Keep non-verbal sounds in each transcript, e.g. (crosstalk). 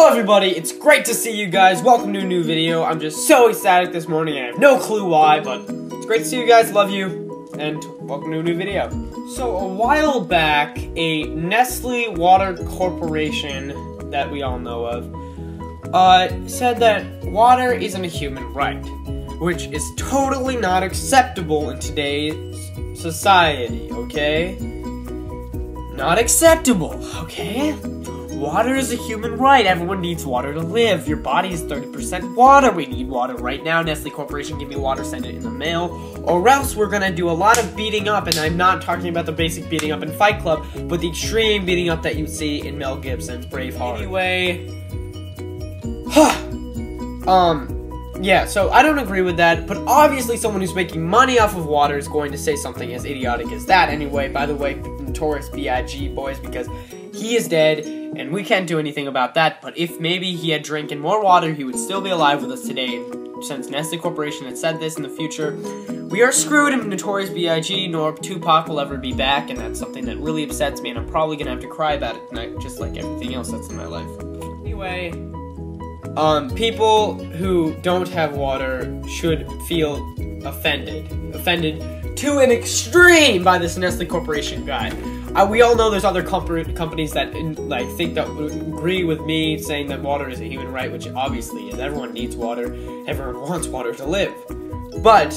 Hello everybody, it's great to see you guys. Welcome to a new video. I'm just so ecstatic this morning. I have no clue why, but it's great to see you guys. Love you, and welcome to a new video. So a while back, a Nestle Water Corporation that we all know of uh, said that water isn't a human right, which is totally not acceptable in today's society, okay? Not acceptable, okay? Water is a human right. Everyone needs water to live. Your body is 30% water. We need water right now. Nestle Corporation, give me water, send it in the mail. Or else we're gonna do a lot of beating up, and I'm not talking about the basic beating up in Fight Club, but the extreme beating up that you see in Mel Gibson's Braveheart. Anyway, (sighs) um, yeah, so I don't agree with that, but obviously someone who's making money off of water is going to say something as idiotic as that anyway. By the way, Notorious B.I.G. boys, because he is dead, and we can't do anything about that, but if maybe he had drinking more water, he would still be alive with us today. Since Nestle Corporation had said this in the future, we are screwed and Notorious B.I.G. nor Tupac will ever be back, and that's something that really upsets me, and I'm probably gonna have to cry about it tonight, just like everything else that's in my life. Anyway, um, people who don't have water should feel offended. Offended to an extreme by this Nestle Corporation guy. Uh, we all know there's other comp- companies that like think that agree with me saying that water is a human right, which obviously is. Everyone needs water. Everyone wants water to live. But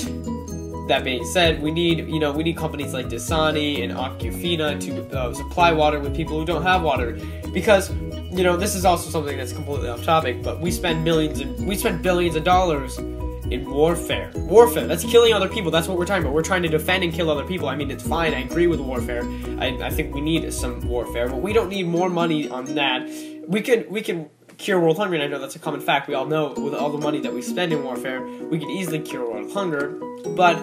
that being said, we need you know we need companies like Dasani and Aquafina to uh, supply water with people who don't have water, because you know this is also something that's completely off topic. But we spend millions and we spend billions of dollars in warfare. Warfare. That's killing other people. That's what we're talking about. We're trying to defend and kill other people. I mean, it's fine. I agree with warfare. I, I think we need some warfare, but we don't need more money on that. We could we can cure world hunger, and I know that's a common fact. We all know with all the money that we spend in warfare, we could easily cure world hunger. But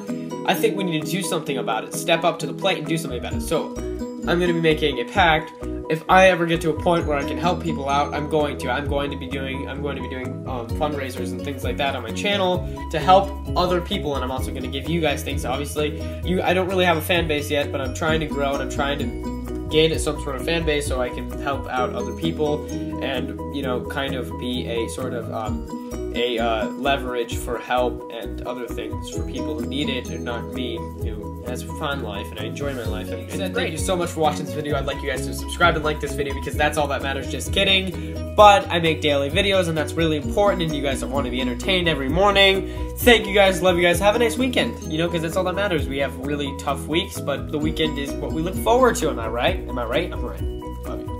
I think we need to do something about it. Step up to the plate and do something about it. So I'm going to be making a pact. If I ever get to a point where I can help people out, I'm going to. I'm going to be doing. I'm going to be doing um, fundraisers and things like that on my channel to help other people, and I'm also going to give you guys things. Obviously, you. I don't really have a fan base yet, but I'm trying to grow and I'm trying to gain some sort of fan base so I can help out other people and you know kind of be a sort of um, a uh, leverage for help and other things for people who need it and not me who has a fun life and I enjoy my life. And, and thank you so much for watching this video. I'd like you guys to subscribe and like this video because that's all that matters. Just kidding. But I make daily videos and that's really important and you guys want to be entertained every morning. Thank you guys. Love you guys. Have a nice weekend. You know, because that's all that matters. We have really tough weeks, but the weekend is what we look forward to. Am I right? Am I right? I'm right. Love you.